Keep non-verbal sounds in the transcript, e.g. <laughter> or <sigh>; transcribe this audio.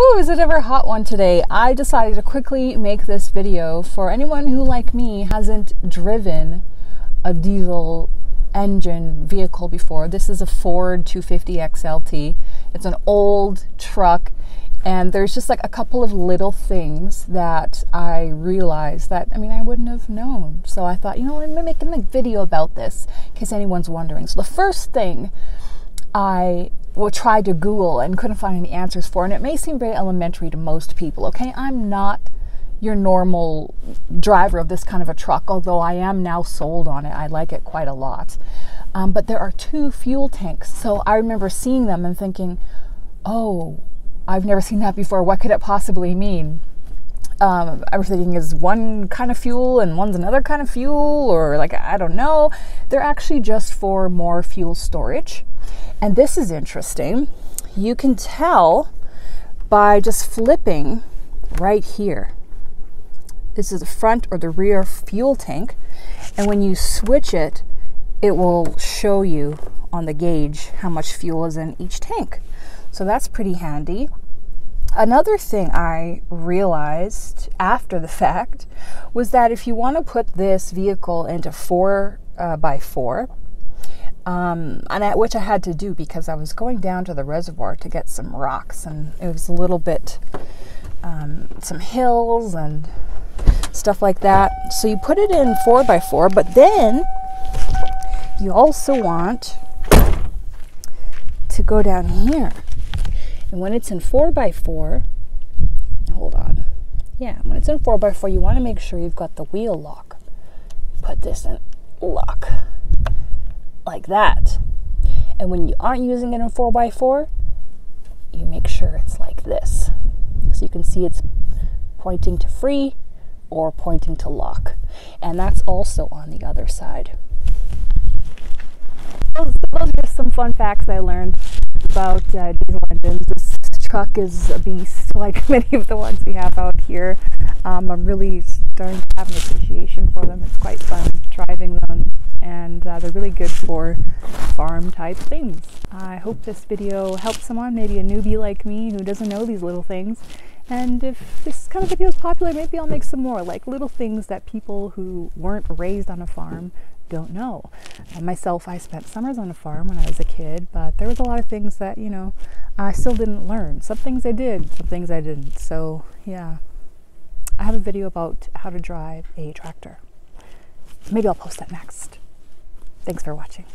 Ooh, is it ever a hot one today? I decided to quickly make this video for anyone who, like me, hasn't driven a diesel engine vehicle before. This is a Ford 250 XLT. It's an old truck, and there's just like a couple of little things that I realized that, I mean, I wouldn't have known. So I thought, you know, I'm making a video about this in case anyone's wondering. So the first thing I well, tried to Google and couldn't find any answers for. And it may seem very elementary to most people, okay? I'm not your normal driver of this kind of a truck, although I am now sold on it. I like it quite a lot. Um, but there are two fuel tanks. So I remember seeing them and thinking, oh, I've never seen that before. What could it possibly mean? Um, I was thinking, is one kind of fuel and one's another kind of fuel, or like, I don't know. They're actually just for more fuel storage. And this is interesting. You can tell by just flipping right here. This is the front or the rear fuel tank. And when you switch it, it will show you on the gauge how much fuel is in each tank. So that's pretty handy. Another thing I realized after the <laughs> fact was that if you want to put this vehicle into 4 uh, by 4 um, and I, which I had to do because I was going down to the reservoir to get some rocks, and it was a little bit um, some hills and stuff like that. So you put it in four by four, but then you also want to go down here, and when it's in four by four, hold on, yeah, when it's in four by four, you want to make sure you've got the wheel lock. Put this in lock like that. And when you aren't using it in 4x4, you make sure it's like this. So you can see it's pointing to free or pointing to lock. And that's also on the other side. Those, those are just some fun facts I learned about uh, diesel engines. Truck is a beast, <laughs> like many of the ones we have out here. Um, I'm really starting to have an appreciation for them. It's quite fun driving them and uh, they're really good for farm type things. I hope this video helps someone, maybe a newbie like me who doesn't know these little things. And if this kind of video is popular, maybe I'll make some more, like little things that people who weren't raised on a farm don't know. Uh, myself, I spent summers on a farm when I was a kid, but there was a lot of things that, you know, I still didn't learn. Some things I did, some things I didn't. So, yeah. I have a video about how to drive a tractor. Maybe I'll post that next. Thanks for watching.